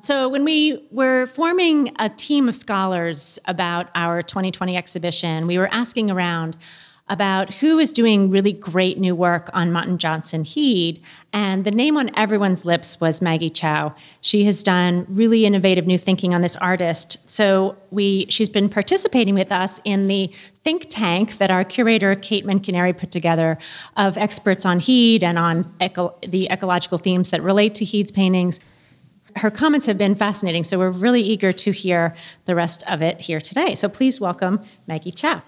So, when we were forming a team of scholars about our 2020 exhibition, we were asking around about who is doing really great new work on Martin Johnson Heade. And the name on everyone's lips was Maggie Cao. She has done really innovative new thinking on this artist. So we she's been participating with us in the think tank that our curator Kate Menconeri put together of experts on Heade and on eco- the ecological themes that relate to Heade's paintings. Her comments have been fascinating, so we're really eager to hear the rest of it here today. So please welcome Maggie Cao.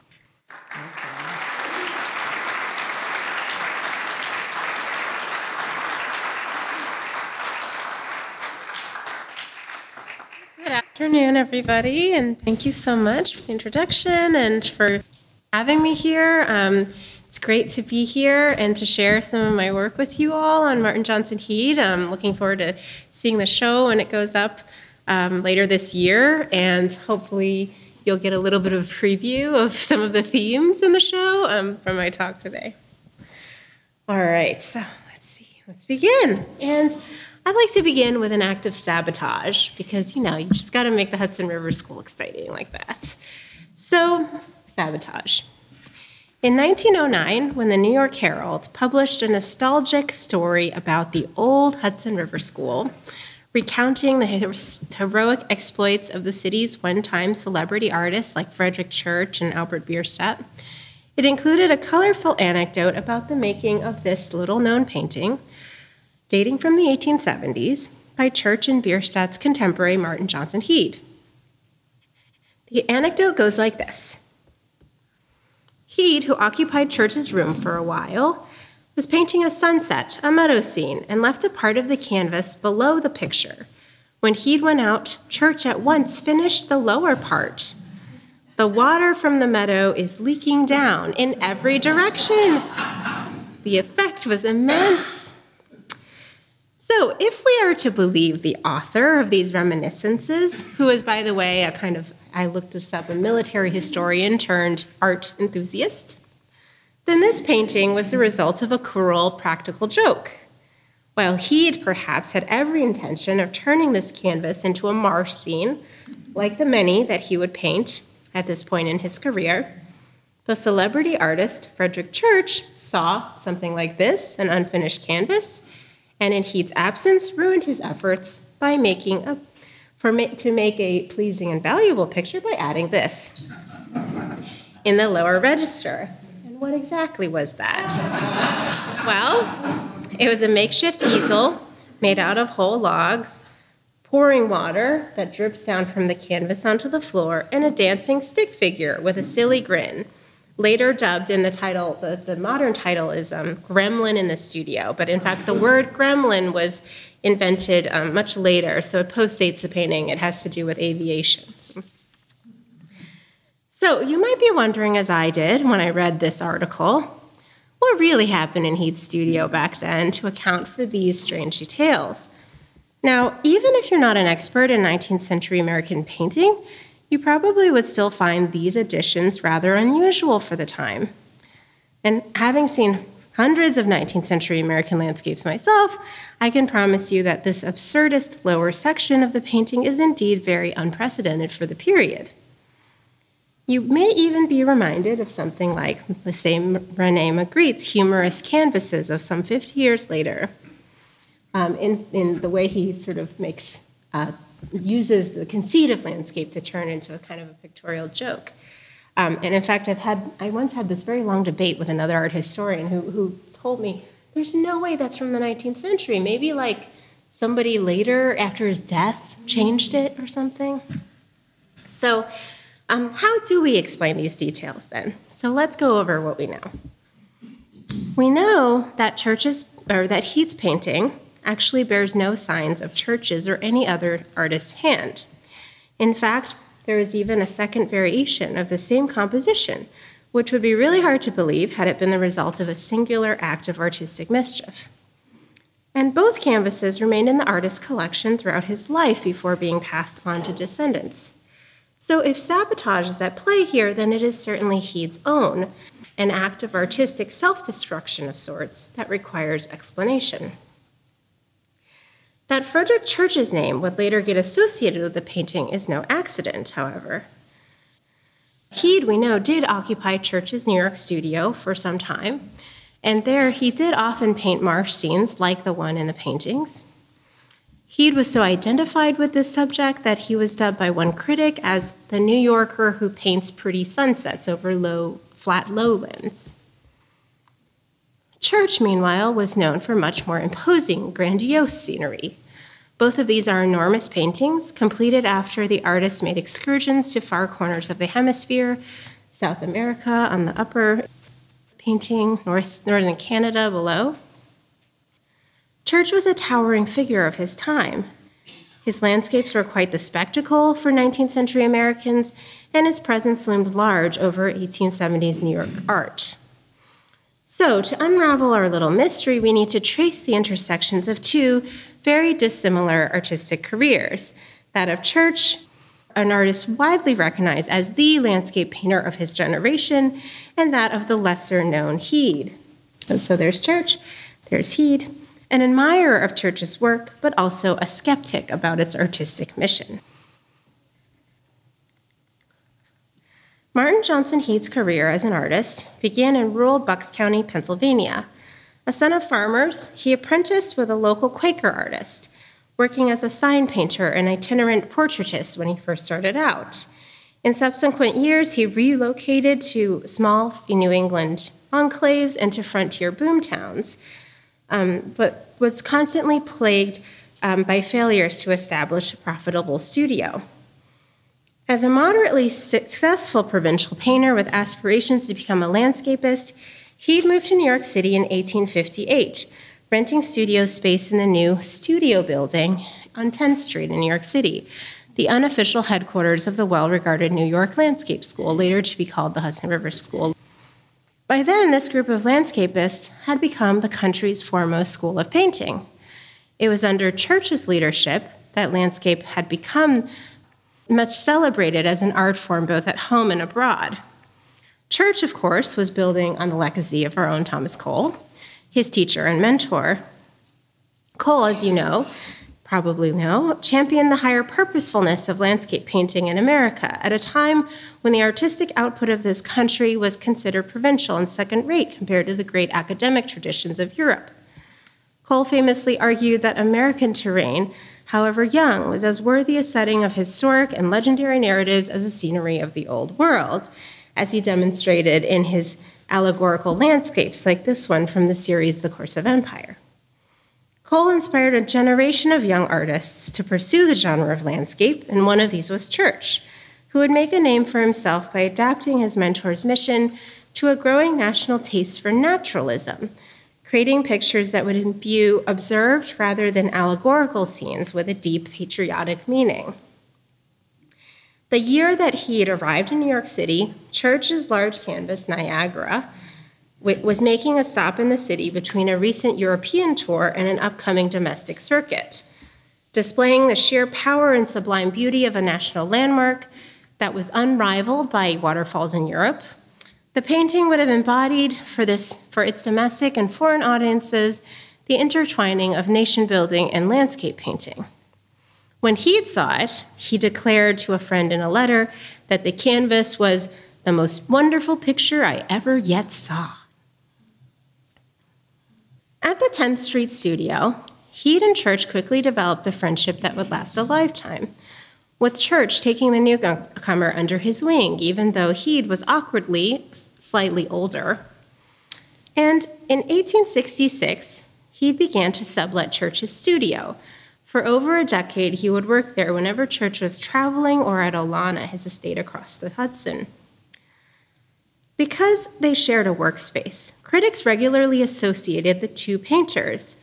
Good afternoon, everybody, and thank you so much for the introduction and for having me here. Um, it's great to be here and to share some of my work with you all on Martin Johnson Heade. I'm looking forward to seeing the show when it goes up um, later this year, and hopefully you'll get a little bit of a preview of some of the themes in the show um, from my talk today. All right, so let's see, let's begin. And I'd like to begin with an act of sabotage because, you know, you just got to make the Hudson River School exciting like that. So, sabotage. In 1909, when the New York Herald published a nostalgic story about the old Hudson River School, recounting the heroic exploits of the city's one time celebrity artists like Frederic Church and Albert Bierstadt, it included a colorful anecdote about the making of this little known painting dating from the 1870s by Church and Bierstadt's contemporary Martin Johnson Heade. The anecdote goes like this Heade, who occupied Church's room for a while, was painting a sunset, a meadow scene, and left a part of the canvas below the picture. When Heade went out, Church at once finished the lower part. The water from the meadow is leaking down in every direction. The effect was immense. So, if we are to believe the author of these reminiscences, who is, by the way, a kind of, I looked this up, a military historian turned art enthusiast, then this painting was the result of a cruel practical joke. While Heade perhaps had every intention of turning this canvas into a marsh scene, like the many that he would paint at this point in his career, the celebrity artist Frederic Church saw something like this, an unfinished canvas, and in Heade's absence ruined his efforts by making a for ma- to make a pleasing and valuable picture by adding this in the lower register. And what exactly was that? well, it was a makeshift easel made out of whole logs, pouring water that drips down from the canvas onto the floor, and a dancing stick figure with a silly grin later dubbed in the title, the, the modern title is um, Gremlin in the Studio, but in fact, the word gremlin was invented um, much later, so it postdates the painting. It has to do with aviation. So you might be wondering, as I did when I read this article, what really happened in Heade's studio back then to account for these strange details? Now, even if you're not an expert in 19th century American painting, you probably would still find these additions rather unusual for the time. And having seen hundreds of 19th century American landscapes myself, I can promise you that this absurdist lower section of the painting is indeed very unprecedented for the period. You may even be reminded of something like the same Rene Magritte's humorous canvases of some 50 years later, um, in, in the way he sort of makes uh, uses the conceit of landscape to turn into a kind of a pictorial joke. Um, and in fact, I've had I once had this very long debate with another art historian who, who told me there's no way that's from the 19th century. Maybe like somebody later after his death changed it or something. So, um, how do we explain these details then? So let's go over what we know. We know that churches or that Heade's painting actually bears no signs of Church's or any other artist's hand. In fact, there is even a second variation of the same composition, which would be really hard to believe had it been the result of a singular act of artistic mischief. And both canvases remained in the artist's collection throughout his life before being passed on to descendants. So, if sabotage is at play here, then it is certainly Heade's own, an act of artistic self destruction of sorts that requires explanation. That Frederic Church's name would later get associated with the painting is no accident, however. Heade, we know, did occupy Church's New York studio for some time, and there he did often paint marsh scenes like the one in the paintings. Heade was so identified with this subject that he was dubbed by one critic as the New Yorker who paints pretty sunsets over low, flat lowlands. Church, meanwhile, was known for much more imposing, grandiose scenery. Both of these are enormous paintings, completed after the artist made excursions to far corners of the hemisphere, South America on the upper painting, North, northern Canada below. Church was a towering figure of his time. His landscapes were quite the spectacle for 19th century Americans, and his presence loomed large over 1870s New York art. So, to unravel our little mystery, we need to trace the intersections of two very dissimilar artistic careers that of Church, an artist widely recognized as the landscape painter of his generation, and that of the lesser known Heade. And so there's Church, there's Heade, an admirer of Church's work, but also a skeptic about its artistic mission. Martin Johnson Heade's career as an artist began in rural Bucks County, Pennsylvania. A son of farmers, he apprenticed with a local Quaker artist, working as a sign painter and itinerant portraitist when he first started out. In subsequent years, he relocated to small New England enclaves and to frontier boomtowns, um, but was constantly plagued um, by failures to establish a profitable studio. As a moderately successful provincial painter with aspirations to become a landscapist, he moved to New York City in 1858, renting studio space in the new studio building on 10th Street in New York City, the unofficial headquarters of the well regarded New York Landscape School, later to be called the Hudson River School. By then, this group of landscapists had become the country's foremost school of painting. It was under Church's leadership that landscape had become much celebrated as an art form both at home and abroad. Church, of course, was building on the legacy of our own Thomas Cole, his teacher and mentor. Cole, as you know, probably know, championed the higher purposefulness of landscape painting in America at a time when the artistic output of this country was considered provincial and second rate compared to the great academic traditions of Europe. Cole famously argued that American terrain however young, was as worthy a setting of historic and legendary narratives as a scenery of the old world, as he demonstrated in his allegorical landscapes like this one from the series The Course of Empire. Cole inspired a generation of young artists to pursue the genre of landscape, and one of these was Church, who would make a name for himself by adapting his mentor's mission to a growing national taste for naturalism creating pictures that would imbue observed rather than allegorical scenes with a deep patriotic meaning. The year that he had arrived in New York City, Church's large canvas, Niagara, was making a stop in the city between a recent European tour and an upcoming domestic circuit, displaying the sheer power and sublime beauty of a national landmark that was unrivaled by waterfalls in Europe, the painting would have embodied for, this, for its domestic and foreign audiences the intertwining of nation building and landscape painting. When he saw it, he declared to a friend in a letter that the canvas was the most wonderful picture I ever yet saw. At the 10th Street studio, Heade and Church quickly developed a friendship that would last a lifetime with Church taking the newcomer under his wing, even though Heade was awkwardly slightly older. And in 1866, Heade began to sublet Church's studio. For over a decade, he would work there whenever Church was traveling or at Olana, his estate across the Hudson. Because they shared a workspace, critics regularly associated the two painters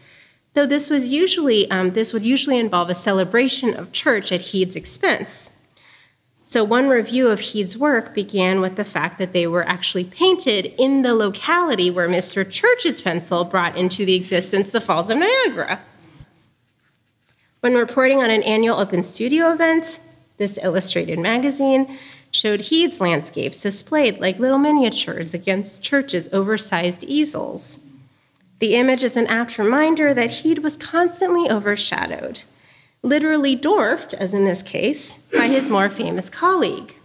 though this was usually um, this would usually involve a celebration of church at Heade's expense. So one review of Heade's work began with the fact that they were actually painted in the locality where Mr. Church's pencil brought into the existence the Falls of Niagara. When reporting on an annual open studio event, this illustrated magazine showed Heade's landscapes displayed like little miniatures against Church's oversized easels. The image is an apt reminder that Heade was constantly overshadowed, literally dwarfed, as in this case, by his more famous colleague.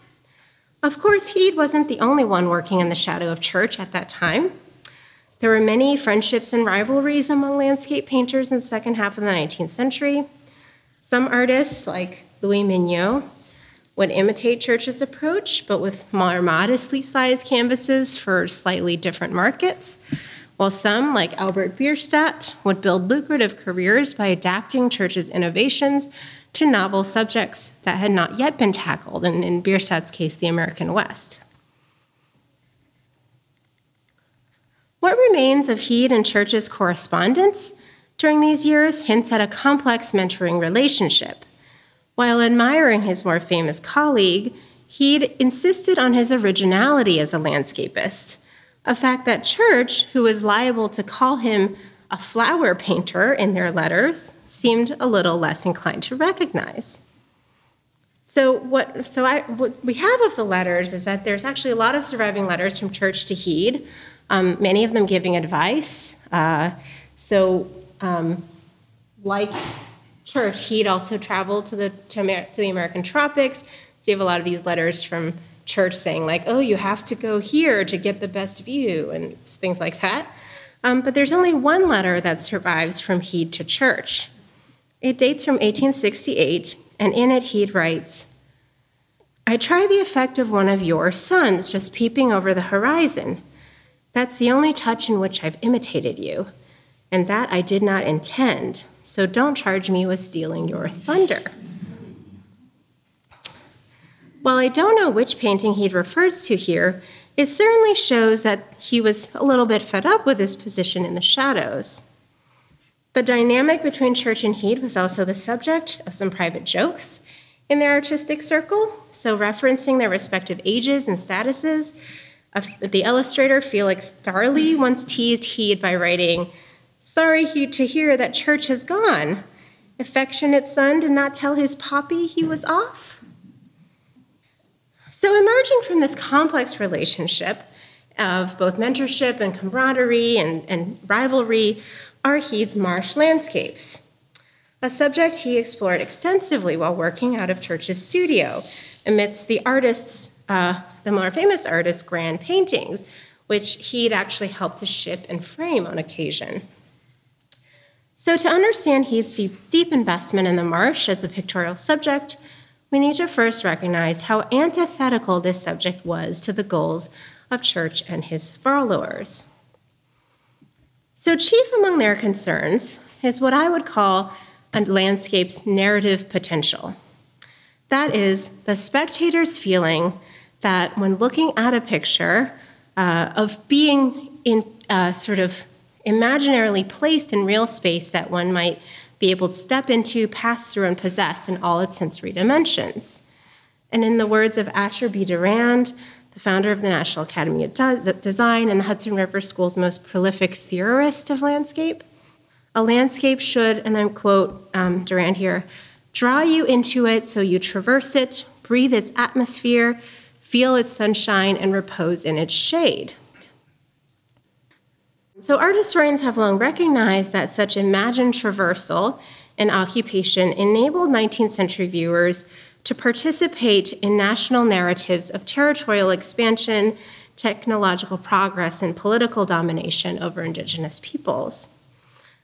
Of course, Heade wasn't the only one working in the shadow of church at that time. There were many friendships and rivalries among landscape painters in the second half of the 19th century. Some artists, like Louis Mignot, would imitate Church's approach, but with more modestly sized canvases for slightly different markets, while some, like Albert Bierstadt, would build lucrative careers by adapting Church's innovations to novel subjects that had not yet been tackled, and in Bierstadt's case, the American West. What remains of Heade and Church's correspondence during these years hints at a complex mentoring relationship. While admiring his more famous colleague, Heade insisted on his originality as a landscapist, a fact that Church, who was liable to call him a flower painter in their letters, seemed a little less inclined to recognize. So what so I what we have of the letters is that there's actually a lot of surviving letters from Church to Heade, um, many of them giving advice. Uh, so um, like church, he'd also traveled to the, to, Amer- to the American tropics. So you have a lot of these letters from church saying, like, oh, you have to go here to get the best view, and things like that. Um, but there's only one letter that survives from Heade to church. It dates from 1868, and in it, Heade writes, I try the effect of one of your suns just peeping over the horizon. That's the only touch in which I've imitated you, and that I did not intend so don't charge me with stealing your thunder. While I don't know which painting he refers to here, it certainly shows that he was a little bit fed up with his position in the shadows. The dynamic between Church and Heade was also the subject of some private jokes in their artistic circle, so referencing their respective ages and statuses. The illustrator Felix Darley once teased Heade by writing, Sorry to hear that church has gone. Affectionate son did not tell his poppy he was off. So, emerging from this complex relationship of both mentorship and camaraderie and, and rivalry are Heade's marsh landscapes, a subject he explored extensively while working out of Church's studio amidst the artist's, uh, the more famous artist's grand paintings, which he'd actually helped to ship and frame on occasion. So, to understand Heade's deep, deep investment in the marsh as a pictorial subject, we need to first recognize how antithetical this subject was to the goals of Church and his followers. So, chief among their concerns is what I would call a landscape's narrative potential. That is, the spectator's feeling that when looking at a picture uh, of being in uh, sort of imaginarily placed in real space that one might be able to step into, pass through, and possess in all its sensory dimensions. And in the words of Asher B. Durand, the founder of the National Academy of Design and the Hudson River School's most prolific theorist of landscape, a landscape should, and I quote um, Durand here, draw you into it so you traverse it, breathe its atmosphere, feel its sunshine, and repose in its shade. So, art historians have long recognized that such imagined traversal and occupation enabled 19th century viewers to participate in national narratives of territorial expansion, technological progress, and political domination over indigenous peoples.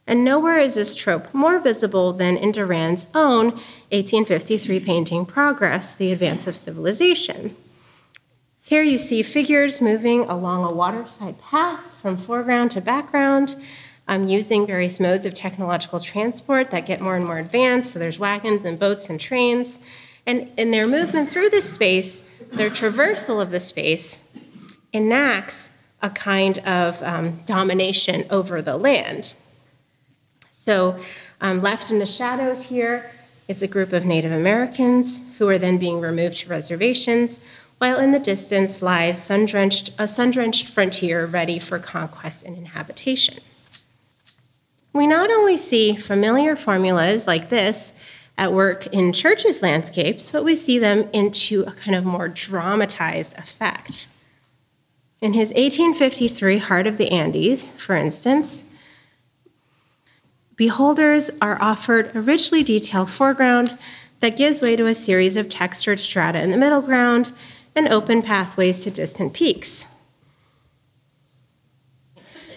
And nowhere is this trope more visible than in Durand's own 1853 painting Progress, The Advance of Civilization. Here you see figures moving along a waterside path from foreground to background, um, using various modes of technological transport that get more and more advanced. So there's wagons and boats and trains. And in their movement through this space, their traversal of the space enacts a kind of um, domination over the land. So, um, left in the shadows here is a group of Native Americans who are then being removed to reservations while in the distance lies sun-drenched, a sun-drenched frontier ready for conquest and inhabitation. We not only see familiar formulas like this at work in Church's landscapes, but we see them into a kind of more dramatized effect. In his 1853 Heart of the Andes, for instance, beholders are offered a richly detailed foreground that gives way to a series of textured strata in the middle ground and open pathways to distant peaks.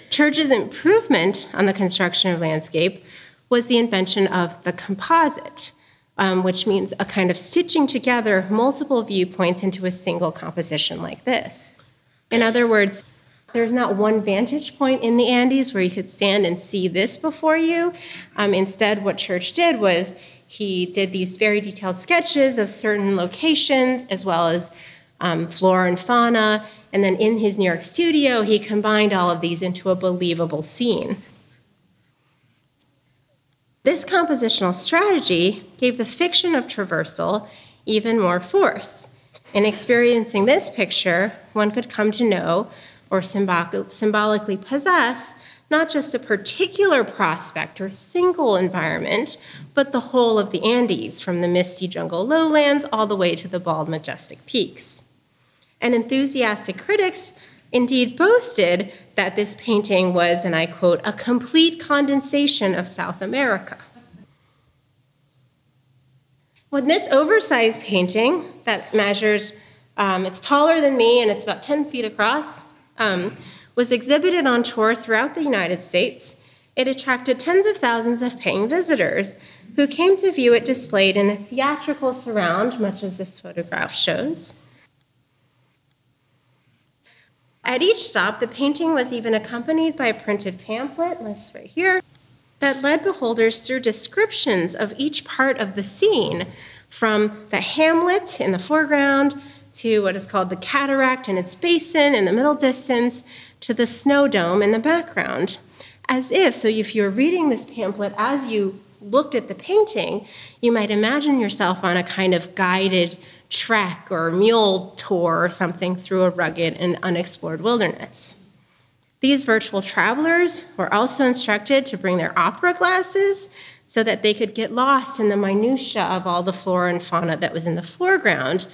Church's improvement on the construction of landscape was the invention of the composite, um, which means a kind of stitching together multiple viewpoints into a single composition like this. In other words, there's not one vantage point in the Andes where you could stand and see this before you. Um, instead, what Church did was he did these very detailed sketches of certain locations as well as um, flora and fauna. And then in his New York studio, he combined all of these into a believable scene. This compositional strategy gave the fiction of traversal even more force. In experiencing this picture, one could come to know or symbolically possess not just a particular prospect or single environment, but the whole of the Andes, from the misty jungle lowlands all the way to the bald, majestic peaks. And enthusiastic critics indeed boasted that this painting was, and I quote, a complete condensation of South America. With this oversized painting that measures, um, it's taller than me and it's about 10 feet across, um, was exhibited on tour throughout the United States. It attracted tens of thousands of paying visitors who came to view it displayed in a theatrical surround, much as this photograph shows. At each stop, the painting was even accompanied by a printed pamphlet, this right here, that led beholders through descriptions of each part of the scene, from the hamlet in the foreground to what is called the cataract and its basin in the middle distance to the snow dome in the background. As if, so if you're reading this pamphlet as you looked at the painting, you might imagine yourself on a kind of guided trek or mule tour or something through a rugged and unexplored wilderness. These virtual travelers were also instructed to bring their opera glasses so that they could get lost in the minutiae of all the flora and fauna that was in the foreground,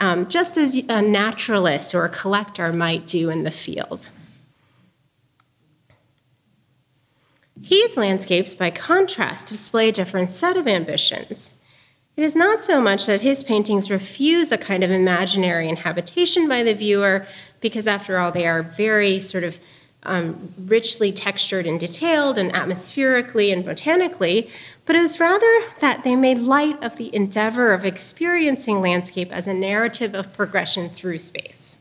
um, just as a naturalist or a collector might do in the field. Heade's landscapes, by contrast, display a different set of ambitions. It is not so much that his paintings refuse a kind of imaginary inhabitation by the viewer, because after all, they are very sort of um, richly textured and detailed, and atmospherically and botanically, but it was rather that they made light of the endeavor of experiencing landscape as a narrative of progression through space.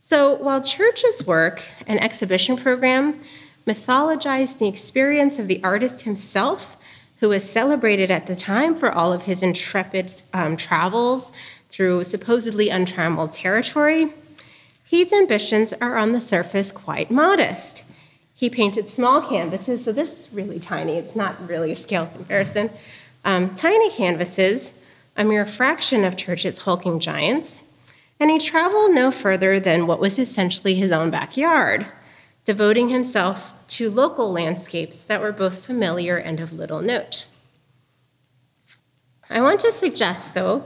So while Church's work and exhibition program mythologized the experience of the artist himself, who was celebrated at the time for all of his intrepid um, travels through supposedly untrammeled territory, Heade's ambitions are on the surface quite modest. He painted small canvases, so this is really tiny. It's not really a scale comparison. Um, tiny canvases, a mere fraction of Church's hulking giants, and he traveled no further than what was essentially his own backyard, devoting himself to local landscapes that were both familiar and of little note. I want to suggest, though,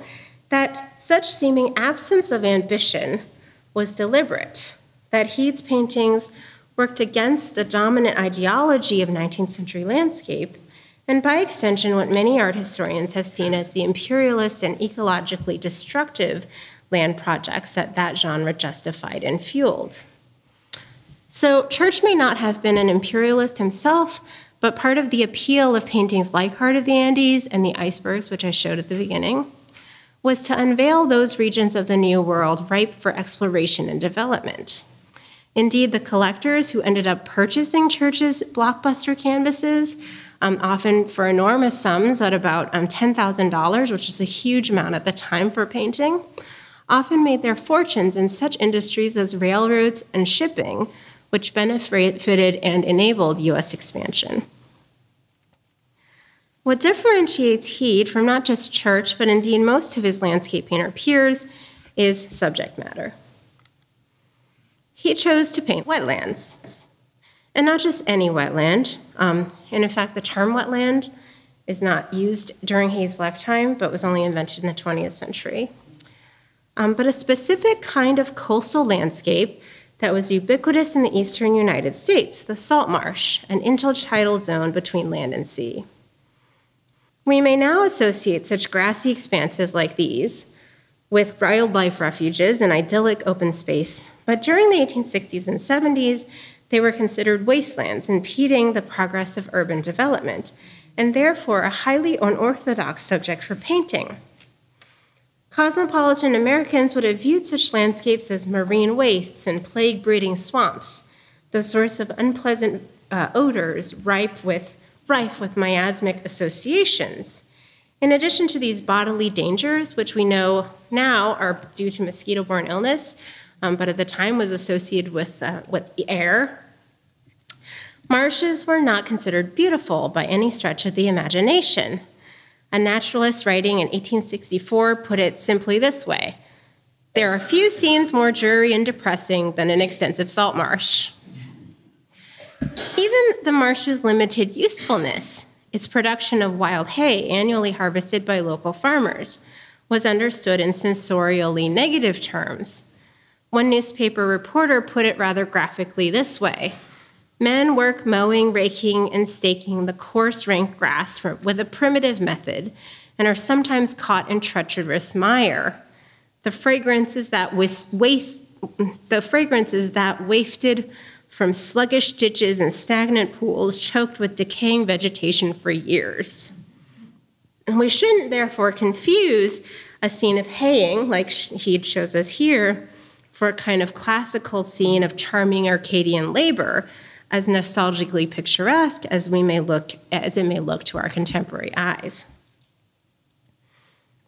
that such seeming absence of ambition was deliberate, that Heade's paintings worked against the dominant ideology of 19th century landscape, and by extension, what many art historians have seen as the imperialist and ecologically destructive land projects that that genre justified and fueled. So, Church may not have been an imperialist himself, but part of the appeal of paintings like Heart of the Andes and the icebergs, which I showed at the beginning, was to unveil those regions of the New World ripe for exploration and development. Indeed, the collectors who ended up purchasing Church's blockbuster canvases, um, often for enormous sums at about um, $10,000, which is a huge amount at the time for painting, often made their fortunes in such industries as railroads and shipping, which benefited and enabled US expansion. What differentiates Heade from not just Church, but indeed most of his landscape painter peers, is subject matter. He chose to paint wetlands, and not just any wetland. Um, and in fact, the term wetland is not used during Heade's lifetime, but was only invented in the 20th century. Um, but a specific kind of coastal landscape that was ubiquitous in the eastern United States, the salt marsh, an intertidal zone between land and sea. We may now associate such grassy expanses like these with wildlife refuges and idyllic open space, but during the 1860s and 70s, they were considered wastelands, impeding the progress of urban development, and therefore a highly unorthodox subject for painting. Cosmopolitan Americans would have viewed such landscapes as marine wastes and plague breeding swamps, the source of unpleasant uh, odors ripe with, rife with miasmic associations. In addition to these bodily dangers, which we know now are due to mosquito borne illness, um, but at the time was associated with, uh, with the air, marshes were not considered beautiful by any stretch of the imagination. A naturalist writing in 1864 put it simply this way There are few scenes more dreary and depressing than an extensive salt marsh. Even the marsh's limited usefulness, its production of wild hay annually harvested by local farmers, was understood in sensorially negative terms. One newspaper reporter put it rather graphically this way Men work mowing, raking, and staking the coarse, rank grass for, with a primitive method and are sometimes caught in treacherous mire. The fragrances that waste, the that wafted from sluggish ditches and stagnant pools choked with decaying vegetation for years. And we shouldn't therefore confuse a scene of haying, like he shows us here, for a kind of classical scene of charming Arcadian labor as nostalgically picturesque as we may look as it may look to our contemporary eyes.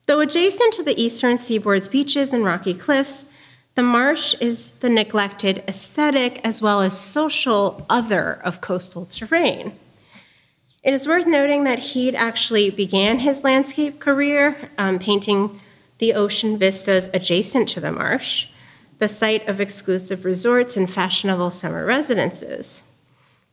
Though adjacent to the eastern seaboard's beaches and rocky cliffs, the marsh is the neglected aesthetic as well as social other of coastal terrain. It is worth noting that Heade actually began his landscape career um, painting the ocean vistas adjacent to the marsh, the site of exclusive resorts and fashionable summer residences.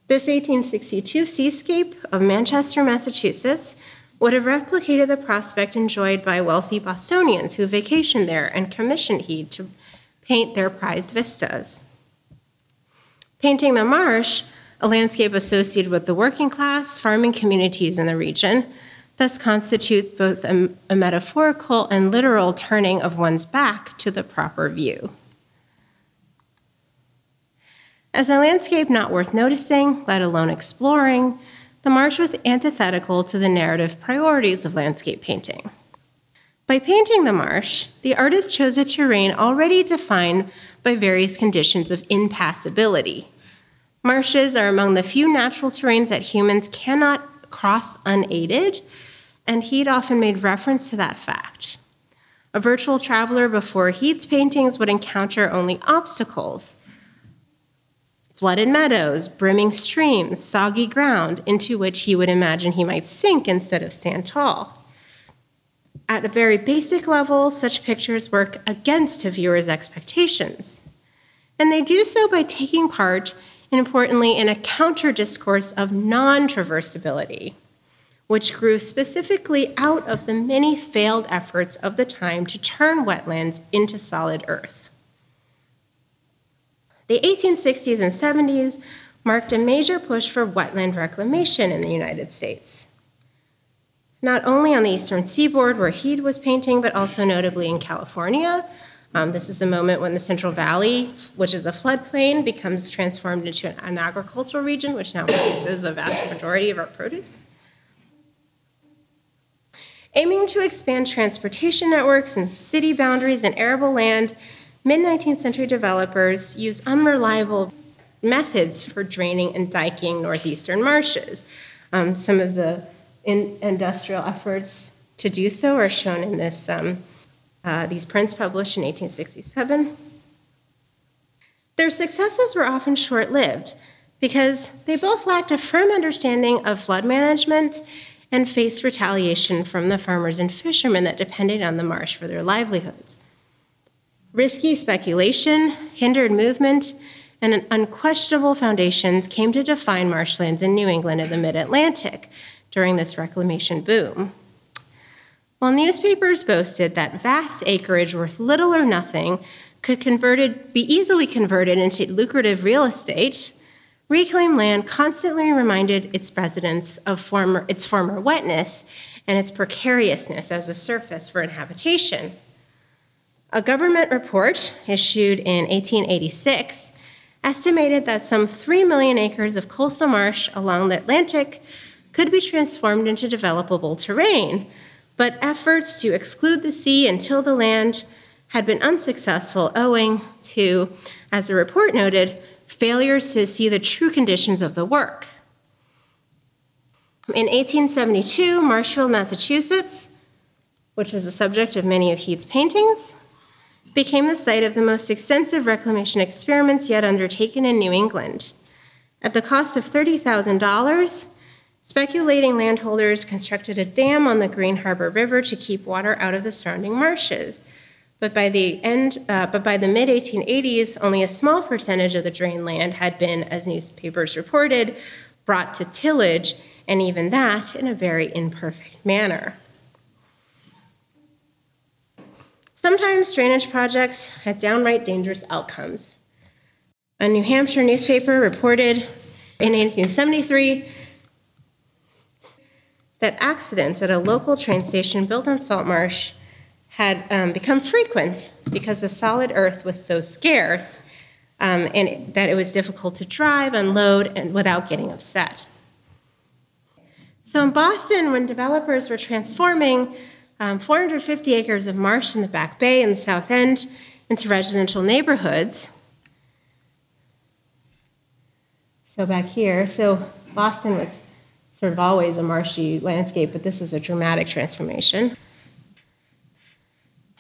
This 1862 seascape of Manchester, Massachusetts, would have replicated the prospect enjoyed by wealthy Bostonians who vacationed there and commissioned Heade to paint their prized vistas. Painting the marsh, a landscape associated with the working class, farming communities in the region, thus constitutes both a, a metaphorical and literal turning of one's back to the proper view. As a landscape not worth noticing, let alone exploring, the marsh was antithetical to the narrative priorities of landscape painting. By painting the marsh, the artist chose a terrain already defined by various conditions of impassability. Marshes are among the few natural terrains that humans cannot cross unaided, and Heade often made reference to that fact. A virtual traveler before Heade's paintings would encounter only obstacles, flooded meadows, brimming streams, soggy ground into which he would imagine he might sink instead of stand tall. At a very basic level, such pictures work against a viewer's expectations. And they do so by taking part, and importantly, in a counter discourse of non traversability, which grew specifically out of the many failed efforts of the time to turn wetlands into solid earth. The 1860s and 70s marked a major push for wetland reclamation in the United States. Not only on the eastern seaboard where Heade was painting, but also notably in California. Um, this is a moment when the Central Valley, which is a floodplain, becomes transformed into an, an agricultural region, which now produces a vast majority of our produce. Aiming to expand transportation networks and city boundaries and arable land, Mid 19th century developers used unreliable methods for draining and diking northeastern marshes. Um, some of the in industrial efforts to do so are shown in this, um, uh, these prints published in 1867. Their successes were often short lived because they both lacked a firm understanding of flood management and faced retaliation from the farmers and fishermen that depended on the marsh for their livelihoods. Risky speculation, hindered movement, and unquestionable foundations came to define marshlands in New England and the mid Atlantic during this reclamation boom. While newspapers boasted that vast acreage worth little or nothing could converted, be easily converted into lucrative real estate, reclaimed land constantly reminded its residents of former, its former wetness and its precariousness as a surface for inhabitation. A government report issued in 1886 estimated that some 3 million acres of coastal marsh along the Atlantic could be transformed into developable terrain, but efforts to exclude the sea and till the land had been unsuccessful owing to, as the report noted, failures to see the true conditions of the work. In 1872, Marshfield, Massachusetts, which was the subject of many of Heade's paintings, became the site of the most extensive reclamation experiments yet undertaken in New England. At the cost of $30,000, speculating landholders constructed a dam on the Green Harbor River to keep water out of the surrounding marshes. But by the end, uh, but by the mid 1880s, only a small percentage of the drained land had been, as newspapers reported, brought to tillage, and even that in a very imperfect manner. Sometimes drainage projects had downright dangerous outcomes. A New Hampshire newspaper reported in 1873 that accidents at a local train station built on salt marsh had um, become frequent because the solid earth was so scarce um, and that it was difficult to drive, unload, and without getting upset. So in Boston, when developers were transforming um, 450 acres of marsh in the Back Bay and the South End into residential neighborhoods, so back here, so Boston was sort of always a marshy landscape, but this was a dramatic transformation.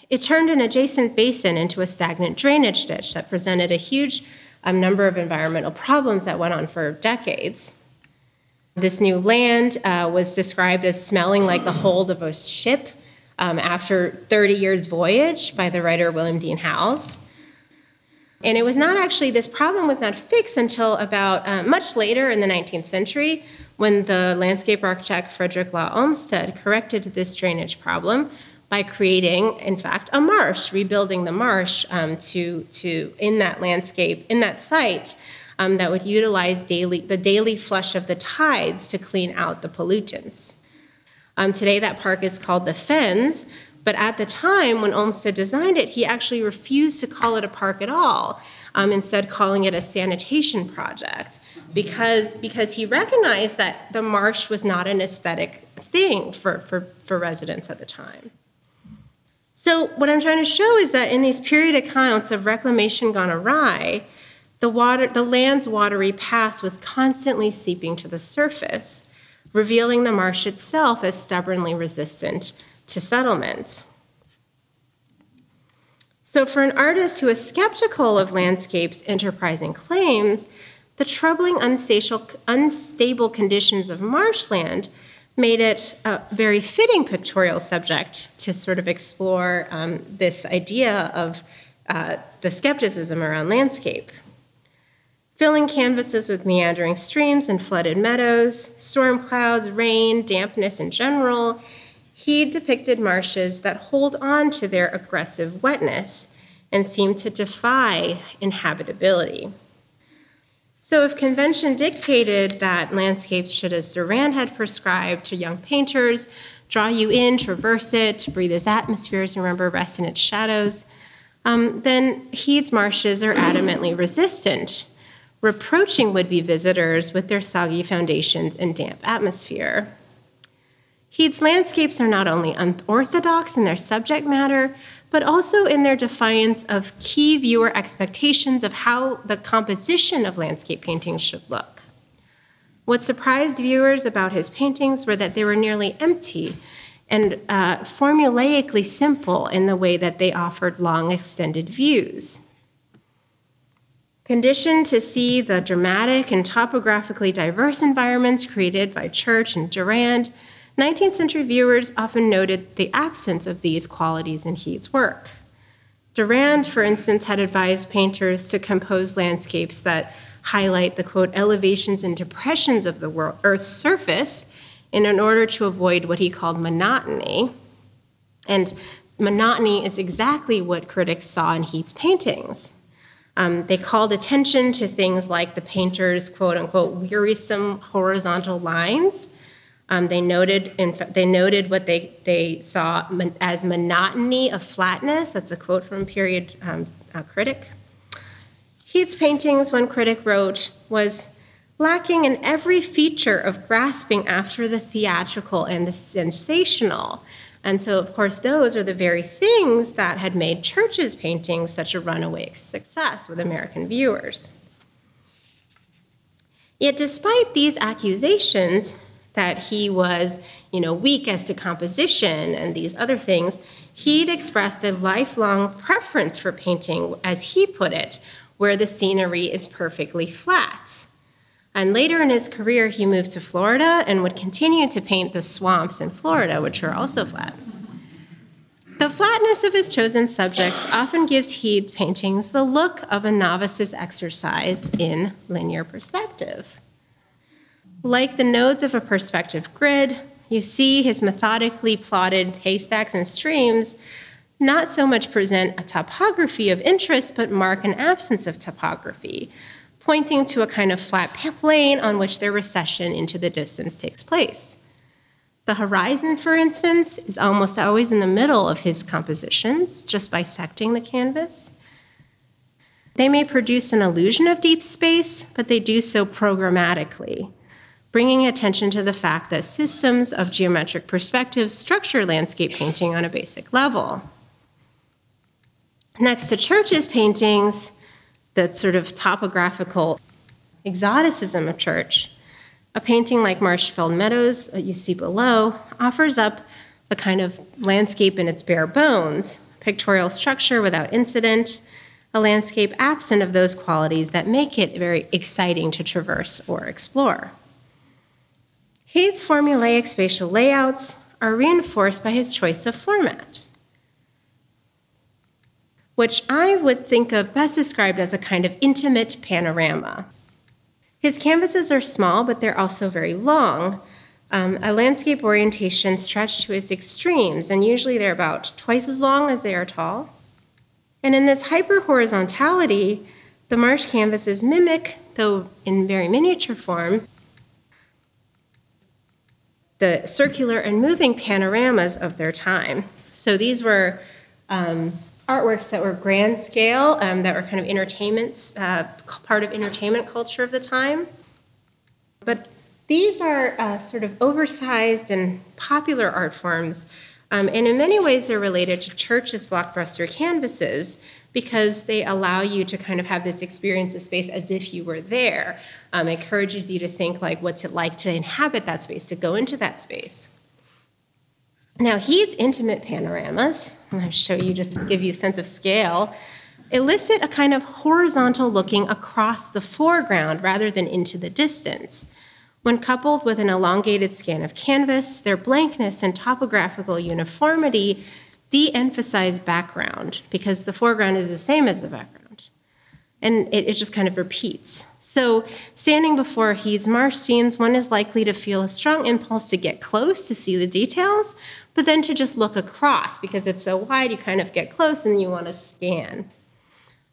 It turned an adjacent basin into a stagnant drainage ditch that presented a huge um, number of environmental problems that went on for decades. This new land uh, was described as smelling like the hold of a ship um, after 30 years' voyage by the writer William Dean Howells. And it was not actually, this problem was not fixed until about uh, much later in the 19th century when the landscape architect Frederick Law Olmsted corrected this drainage problem by creating, in fact, a marsh, rebuilding the marsh um, to, to in that landscape, in that site, um, that would utilize daily, the daily flush of the tides to clean out the pollutants. Um, today, that park is called the Fens, but at the time when Olmsted designed it, he actually refused to call it a park at all, um, instead calling it a sanitation project, because, because he recognized that the marsh was not an aesthetic thing for, for, for residents at the time. So, what I'm trying to show is that in these period accounts of reclamation gone awry, the, water, the land's watery past was constantly seeping to the surface, revealing the marsh itself as stubbornly resistant to settlement. So, for an artist who is skeptical of landscape's enterprising claims, the troubling unstable conditions of marshland made it a very fitting pictorial subject to sort of explore um, this idea of uh, the skepticism around landscape. Filling canvases with meandering streams and flooded meadows, storm clouds, rain, dampness in general, he depicted marshes that hold on to their aggressive wetness and seem to defy inhabitability. So, if convention dictated that landscapes should, as Durand had prescribed to young painters, draw you in, traverse it, breathe its atmospheres, and remember, rest in its shadows, um, then Heade's marshes are adamantly resistant, reproaching would be visitors with their soggy foundations and damp atmosphere. Heade's landscapes are not only unorthodox in their subject matter, but also in their defiance of key viewer expectations of how the composition of landscape paintings should look. What surprised viewers about his paintings were that they were nearly empty and uh, formulaically simple in the way that they offered long extended views. Conditioned to see the dramatic and topographically diverse environments created by Church and Durand, 19th century viewers often noted the absence of these qualities in Heade's work. Durand, for instance, had advised painters to compose landscapes that highlight the quote elevations and depressions of the world, Earth's surface in order to avoid what he called monotony. And monotony is exactly what critics saw in Heade's paintings. Um, they called attention to things like the painter's quote unquote wearisome horizontal lines. Um, they noted in, they noted what they, they saw as monotony of flatness. That's a quote from a period um, a critic. Heade's paintings, one critic wrote, was lacking in every feature of grasping after the theatrical and the sensational. And so, of course, those are the very things that had made Church's paintings such a runaway success with American viewers. Yet, despite these accusations that he was, you know, weak as to composition and these other things, he'd expressed a lifelong preference for painting, as he put it, where the scenery is perfectly flat. And later in his career, he moved to Florida and would continue to paint the swamps in Florida, which are also flat. The flatness of his chosen subjects often gives Heade paintings the look of a novice's exercise in linear perspective. Like the nodes of a perspective grid, you see his methodically plotted haystacks and streams not so much present a topography of interest, but mark an absence of topography, pointing to a kind of flat plane on which their recession into the distance takes place. The horizon, for instance, is almost always in the middle of his compositions, just bisecting the canvas. They may produce an illusion of deep space, but they do so programmatically, bringing attention to the fact that systems of geometric perspectives structure landscape painting on a basic level. Next to Church's paintings, the sort of topographical exoticism of Church. A painting like Marshfield Meadows, that you see below, offers up a kind of landscape in its bare bones, pictorial structure without incident, a landscape absent of those qualities that make it very exciting to traverse or explore. Heade's formulaic spatial layouts are reinforced by his choice of format which I would think of best described as a kind of intimate panorama. His canvases are small, but they're also very long. Um, a landscape orientation stretched to its extremes, and usually they're about twice as long as they are tall. And in this hyperhorizontality, the marsh canvases mimic, though in very miniature form, the circular and moving panoramas of their time. So these were um, artworks that were grand scale, um, that were kind of entertainment, uh, part of entertainment culture of the time. But these are uh, sort of oversized and popular art forms, um, and in many ways they're related to Church's blockbuster canvases because they allow you to kind of have this experience of space as if you were there. Um, encourages you to think like, what's it like to inhabit that space, to go into that space. Now, Heade's intimate panoramas, going to show you just to give you a sense of scale, elicit a kind of horizontal looking across the foreground rather than into the distance. When coupled with an elongated scan of canvas, their blankness and topographical uniformity de emphasize background because the foreground is the same as the background. And it, it just kind of repeats. So, standing before marsh scenes, one is likely to feel a strong impulse to get close to see the details, but then to just look across because it's so wide, you kind of get close and you want to scan.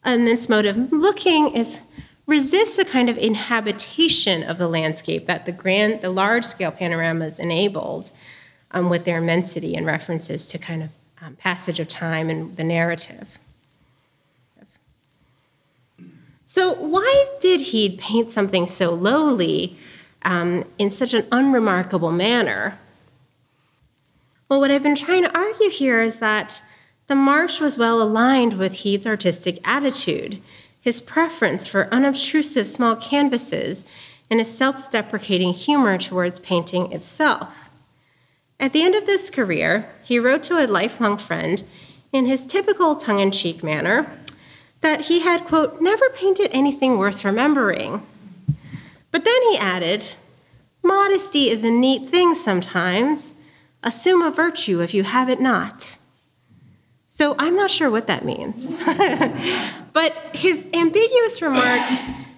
And this mode of looking is resists a kind of inhabitation of the landscape that the grand, the large scale panoramas enabled um, with their immensity and references to kind of um, passage of time and the narrative. So, why did he paint something so lowly um, in such an unremarkable manner? Well, what I've been trying to argue here is that the marsh was well aligned with Heade's artistic attitude, his preference for unobtrusive small canvases, and his self deprecating humor towards painting itself. At the end of this career, he wrote to a lifelong friend in his typical tongue in cheek manner that he had, quote, never painted anything worth remembering. But then he added, modesty is a neat thing sometimes Assume a virtue if you have it not. So I'm not sure what that means. but his ambiguous remark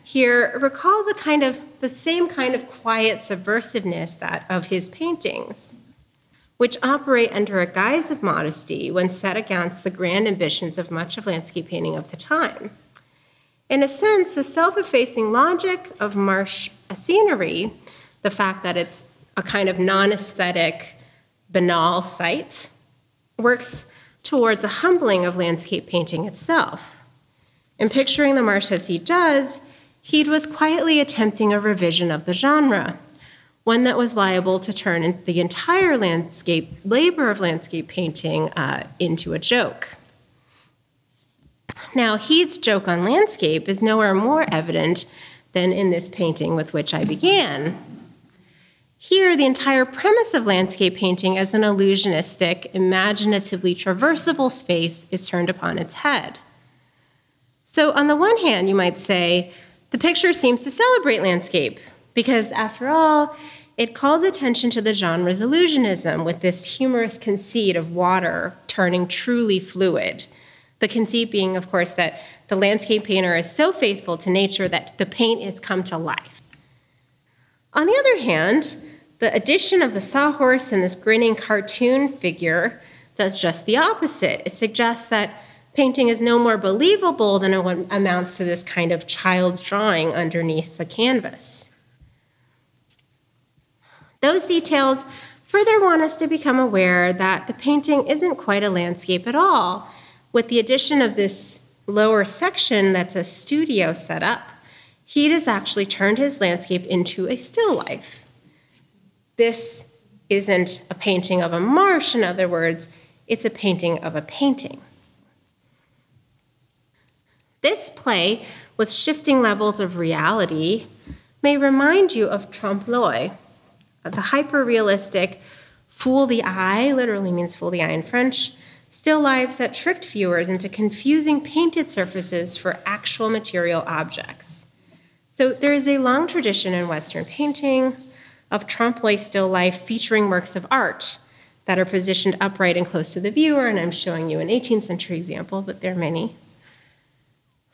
here recalls a kind of the same kind of quiet subversiveness that of his paintings. Which operate under a guise of modesty when set against the grand ambitions of much of landscape painting of the time. In a sense, the self effacing logic of marsh scenery, the fact that it's a kind of non aesthetic, banal site, works towards a humbling of landscape painting itself. In picturing the marsh as he does, Heade was quietly attempting a revision of the genre one that was liable to turn the entire landscape labor of landscape painting uh, into a joke. Now, Heade's joke on landscape is nowhere more evident than in this painting with which I began. Here, the entire premise of landscape painting as an illusionistic, imaginatively traversable space is turned upon its head. So, on the one hand, you might say, the picture seems to celebrate landscape, because after all, it calls attention to the genre's illusionism with this humorous conceit of water turning truly fluid. The conceit being, of course, that the landscape painter is so faithful to nature that the paint is come to life. On the other hand, the addition of the sawhorse and this grinning cartoon figure does just the opposite. It suggests that painting is no more believable than it amounts to this kind of child's drawing underneath the canvas. Those details further want us to become aware that the painting isn't quite a landscape at all. With the addition of this lower section that's a studio setup, he has actually turned his landscape into a still life. This isn't a painting of a marsh, in other words, it's a painting of a painting. This play, with shifting levels of reality, may remind you of trompe l'oeil, the hyper realistic, fool the eye, literally means fool the eye in French, still lives that tricked viewers into confusing painted surfaces for actual material objects. So there is a long tradition in Western painting of trompe l'oeil still life featuring works of art that are positioned upright and close to the viewer, and I'm showing you an 18th century example, but there are many.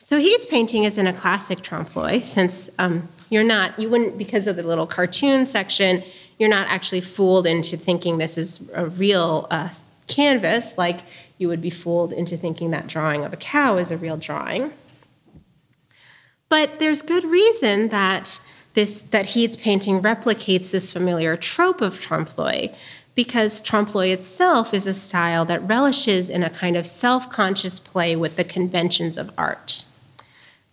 So Heade's painting is in a classic trompe l'oeil, since um, you're not, you wouldn't, because of the little cartoon section, you're not actually fooled into thinking this is a real uh, canvas, like you would be fooled into thinking that drawing of a cow is a real drawing. But there's good reason that this that Heade's painting replicates this familiar trope of trompe l'oeil, because trompe l'oeil itself is a style that relishes in a kind of self-conscious play with the conventions of art.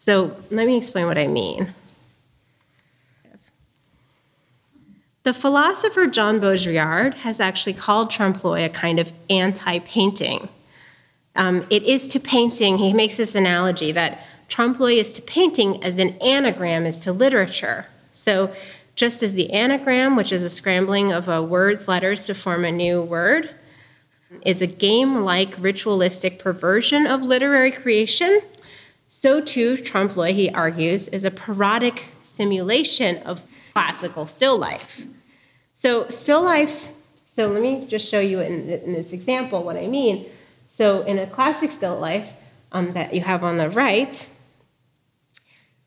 So let me explain what I mean. The philosopher Jean Baudrillard has actually called trompe l'oeil a kind of anti painting. Um, it is to painting, he makes this analogy that trompe l'oeil is to painting as an anagram is to literature. So, just as the anagram, which is a scrambling of a word's letters to form a new word, is a game like ritualistic perversion of literary creation, so too, trompe l'oeil, he argues, is a parodic simulation of classical still life. So, still lifes, so let me just show you in, in this example what I mean. So, in a classic still life um, that you have on the right,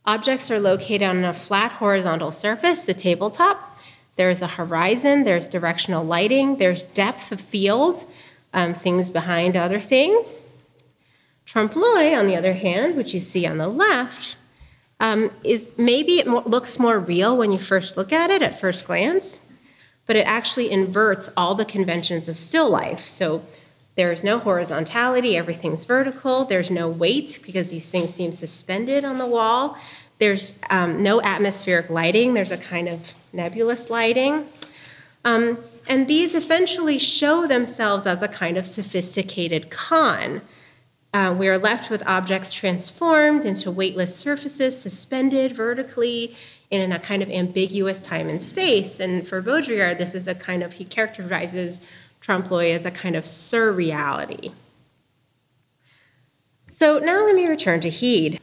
objects are located on a flat horizontal surface, the tabletop. There's a horizon, there's directional lighting, there's depth of field, um, things behind other things. Trompe l'oeil, on the other hand, which you see on the left, um, is maybe it looks more real when you first look at it at first glance, but it actually inverts all the conventions of still life. So there's no horizontality, everything's vertical, there's no weight because these things seem suspended on the wall. There's um, no atmospheric lighting, there's a kind of nebulous lighting. Um, and these eventually show themselves as a kind of sophisticated con uh, we are left with objects transformed into weightless surfaces, suspended vertically in a kind of ambiguous time and space. And for Baudrillard, this is a kind of, he characterizes trompe l'oeil as a kind of surreality. So now let me return to Heade.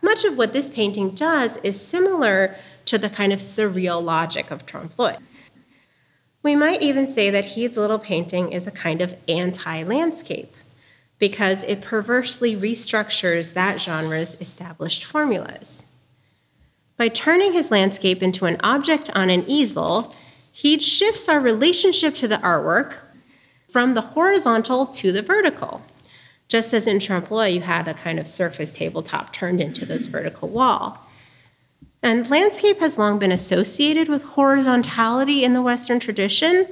Much of what this painting does is similar to the kind of surreal logic of trompe l'oeil. We might even say that Heade's little painting is a kind of anti landscape because it perversely restructures that genre's established formulas. By turning his landscape into an object on an easel, Heade shifts our relationship to the artwork from the horizontal to the vertical. Just as in trompe you had a kind of surface tabletop turned into this vertical wall. And landscape has long been associated with horizontality in the Western tradition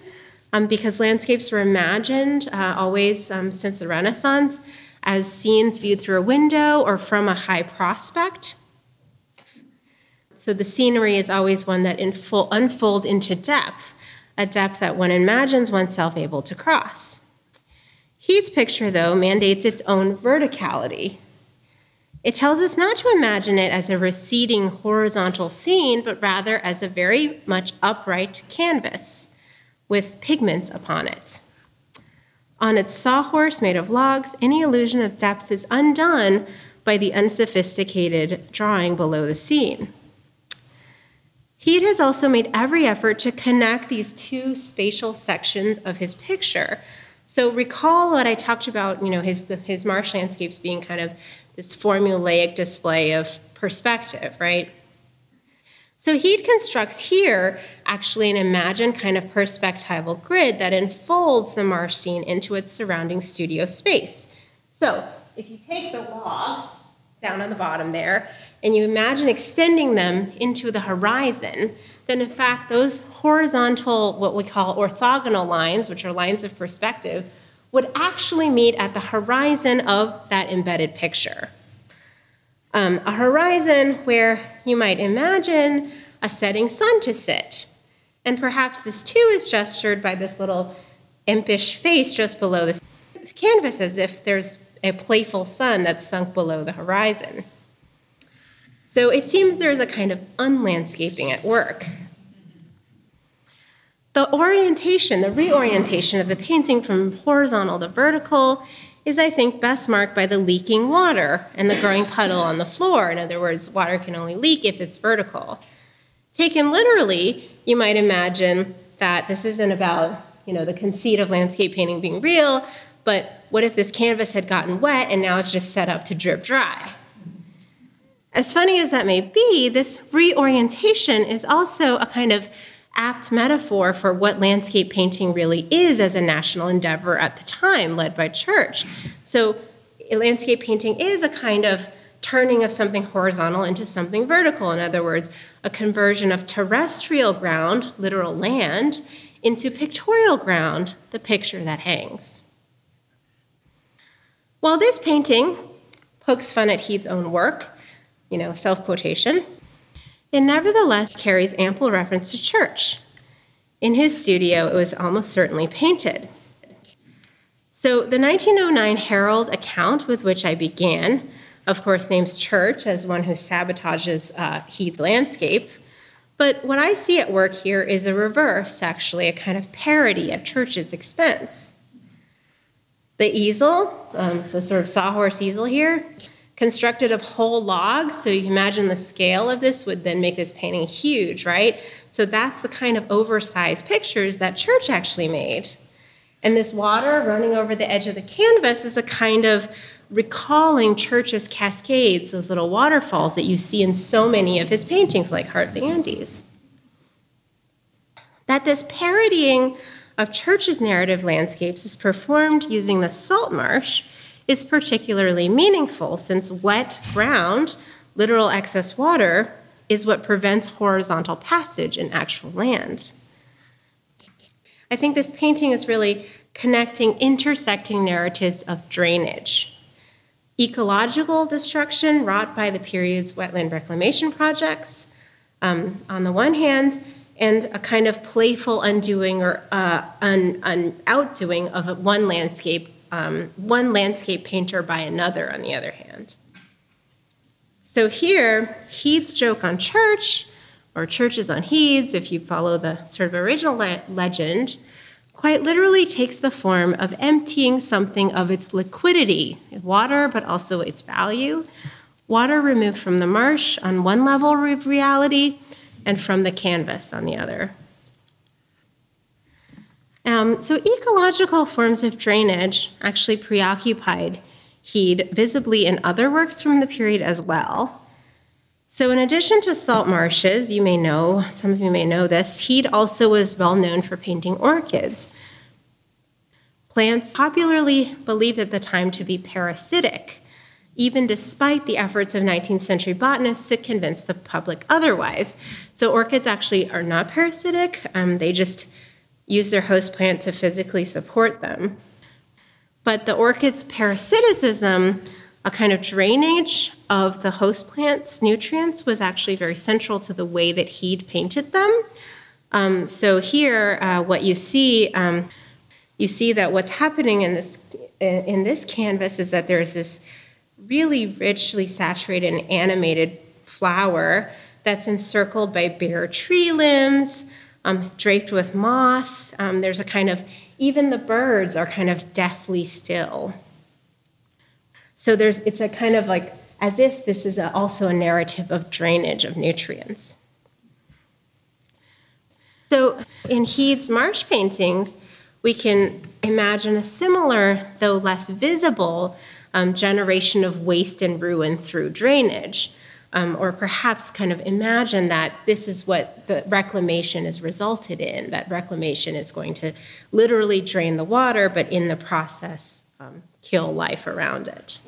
um, because landscapes were imagined uh, always um, since the Renaissance as scenes viewed through a window or from a high prospect. So the scenery is always one that info- unfold into depth, a depth that one imagines oneself able to cross. Heade's picture, though, mandates its own verticality. It tells us not to imagine it as a receding horizontal scene, but rather as a very much upright canvas with pigments upon it. On its sawhorse made of logs, any illusion of depth is undone by the unsophisticated drawing below the scene. Heade has also made every effort to connect these two spatial sections of his picture. So recall what I talked about, you know, his, his marsh landscapes being kind of this formulaic display of perspective, right? So Heade constructs here actually an imagined kind of perspectival grid that enfolds the marsh scene into its surrounding studio space. So if you take the logs down on the bottom there and you imagine extending them into the horizon, then in fact those horizontal, what we call orthogonal lines, which are lines of perspective, would actually meet at the horizon of that embedded picture. Um, a horizon where you might imagine a setting sun to sit. And perhaps this too is gestured by this little impish face just below the canvas, as if there's a playful sun that's sunk below the horizon. So it seems there's a kind of unlandscaping at work. The orientation, the reorientation of the painting from horizontal to vertical is, I think, best marked by the leaking water and the growing puddle on the floor. In other words, water can only leak if it's vertical. Taken literally, you might imagine that this isn't about you know, the conceit of landscape painting being real, but what if this canvas had gotten wet and now it's just set up to drip dry? As funny as that may be, this reorientation is also a kind of apt metaphor for what landscape painting really is as a national endeavor at the time, led by Church. So, landscape painting is a kind of turning of something horizontal into something vertical. In other words, a conversion of terrestrial ground, literal land, into pictorial ground, the picture that hangs. While this painting pokes fun at Heade's own work, you know, self quotation, it nevertheless carries ample reference to Church. In his studio, it was almost certainly painted. So, the 1909 Herald account with which I began, of course, names Church as one who sabotages uh, Heade's landscape. But what I see at work here is a reverse, actually, a kind of parody at Church's expense. The easel, um, the sort of sawhorse easel here, constructed of whole logs. So you imagine the scale of this would then make this painting huge, right? So that's the kind of oversized pictures that Church actually made. And this water running over the edge of the canvas is a kind of recalling Church's cascades, those little waterfalls that you see in so many of his paintings, like Heart the Andes. That this parodying of Church's narrative landscapes is performed using the salt marsh is particularly meaningful since wet ground, literal excess water, is what prevents horizontal passage in actual land. I think this painting is really connecting intersecting narratives of drainage. Ecological destruction wrought by the period's wetland reclamation projects, um, on the one hand, and a kind of playful undoing or uh, outdoing of one landscape um, one landscape painter by another, on the other hand. So here, Heade's joke on Church, or Church's on Heade's, if you follow the sort of original le- legend, quite literally takes the form of emptying something of its liquidity, water, but also its value. Water removed from the marsh on one level of reality, and from the canvas on the other. Um, so, ecological forms of drainage actually preoccupied Heade visibly in other works from the period as well. So, in addition to salt marshes, you may know, some of you may know this, Heade also was well known for painting orchids. Plants popularly believed at the time to be parasitic, even despite the efforts of 19th century botanists to convince the public otherwise. So, orchids actually are not parasitic, um, they just use their host plant to physically support them. But the orchid's parasiticism, a kind of drainage of the host plant's nutrients, was actually very central to the way that Heade painted them. Um, so here, uh, what you see, um, you see that what's happening in this in this canvas is that there's this really richly saturated and animated flower that's encircled by bare tree limbs, um, draped with moss. Um, there's a kind of even the birds are kind of deathly still. So there's, it's a kind of like as if this is a, also a narrative of drainage of nutrients. So in Heade's marsh paintings, we can imagine a similar, though less visible, um, generation of waste and ruin through drainage um, or perhaps kind of imagine that this is what the reclamation has resulted in, that reclamation is going to literally drain the water, but in the process, um, kill life around it.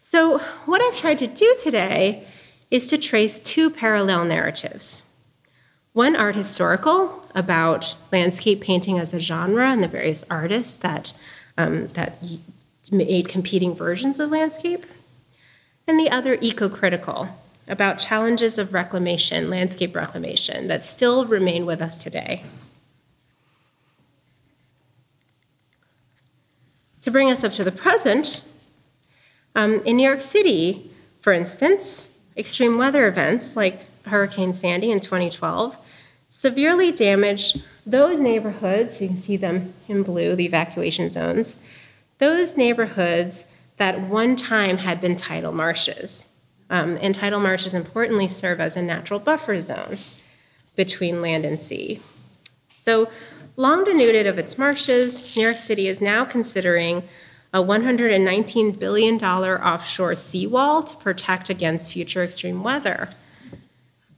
So, what I've tried to do today is to trace two parallel narratives. One art historical about landscape painting as a genre and the various artists that, um, that made competing versions of landscape and the other eco critical about challenges of reclamation, landscape reclamation, that still remain with us today. To bring us up to the present, um, in New York City, for instance, extreme weather events like Hurricane Sandy in 2012 severely damaged those neighborhoods, you can see them in blue, the evacuation zones, those neighborhoods that one time had been tidal marshes. Um, and tidal marshes importantly serve as a natural buffer zone between land and sea. So, long denuded of its marshes, New York City is now considering a $119 billion offshore seawall to protect against future extreme weather.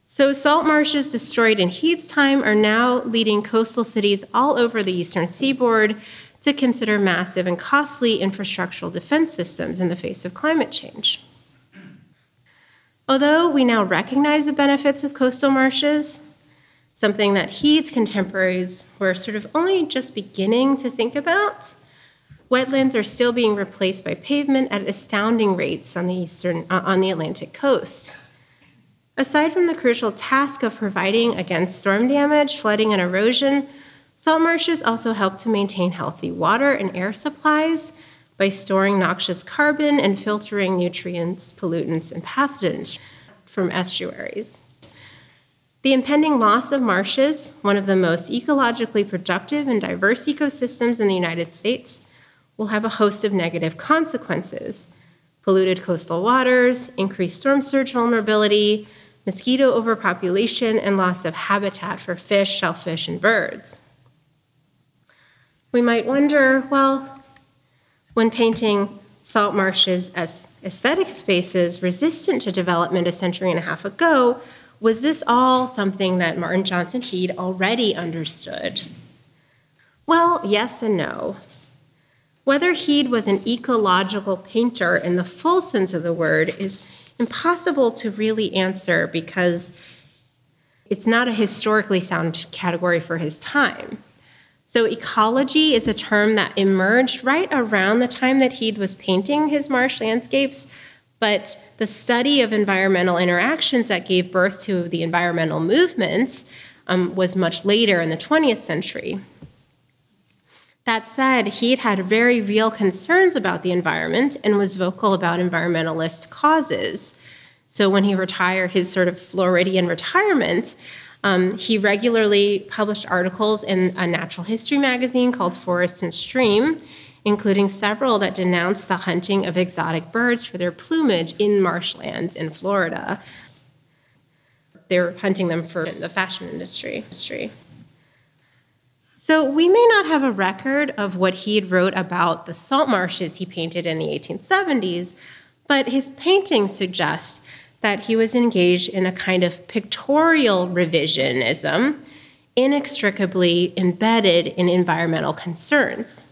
So, salt marshes destroyed in Heade's time are now leading coastal cities all over the eastern seaboard to consider massive and costly infrastructural defense systems in the face of climate change. Although we now recognize the benefits of coastal marshes, something that Heade's contemporaries were sort of only just beginning to think about, wetlands are still being replaced by pavement at astounding rates on the eastern uh, on the Atlantic coast. Aside from the crucial task of providing against storm damage, flooding, and erosion, Salt marshes also help to maintain healthy water and air supplies by storing noxious carbon and filtering nutrients, pollutants, and pathogens from estuaries. The impending loss of marshes, one of the most ecologically productive and diverse ecosystems in the United States, will have a host of negative consequences polluted coastal waters, increased storm surge vulnerability, mosquito overpopulation, and loss of habitat for fish, shellfish, and birds. We might wonder well, when painting salt marshes as aesthetic spaces resistant to development a century and a half ago, was this all something that Martin Johnson Heade already understood? Well, yes and no. Whether Heade was an ecological painter in the full sense of the word is impossible to really answer because it's not a historically sound category for his time. So, ecology is a term that emerged right around the time that Heade was painting his marsh landscapes, but the study of environmental interactions that gave birth to the environmental movement um, was much later in the 20th century. That said, Heade had very real concerns about the environment and was vocal about environmentalist causes. So when he retired, his sort of Floridian retirement, um, he regularly published articles in a natural history magazine called Forest and Stream, including several that denounced the hunting of exotic birds for their plumage in marshlands in Florida. They're hunting them for the fashion industry. So we may not have a record of what he wrote about the salt marshes he painted in the 1870s, but his paintings suggest that he was engaged in a kind of pictorial revisionism inextricably embedded in environmental concerns.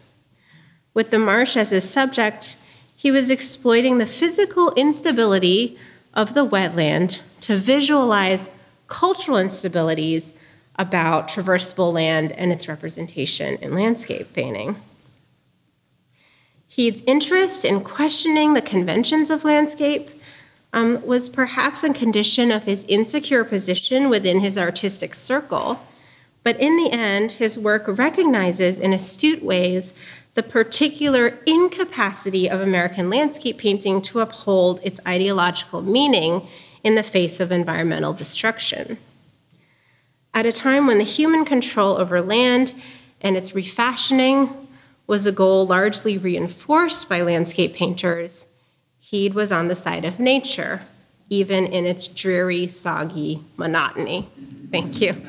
With the marsh as his subject, he was exploiting the physical instability of the wetland to visualize cultural instabilities about traversable land and its representation in landscape painting. Heade's interest in questioning the conventions of landscape um, was perhaps a condition of his insecure position within his artistic circle, but in the end, his work recognizes in astute ways the particular incapacity of American landscape painting to uphold its ideological meaning in the face of environmental destruction. At a time when the human control over land and its refashioning was a goal largely reinforced by landscape painters, Heade was on the side of nature, even in its dreary, soggy monotony. Thank you.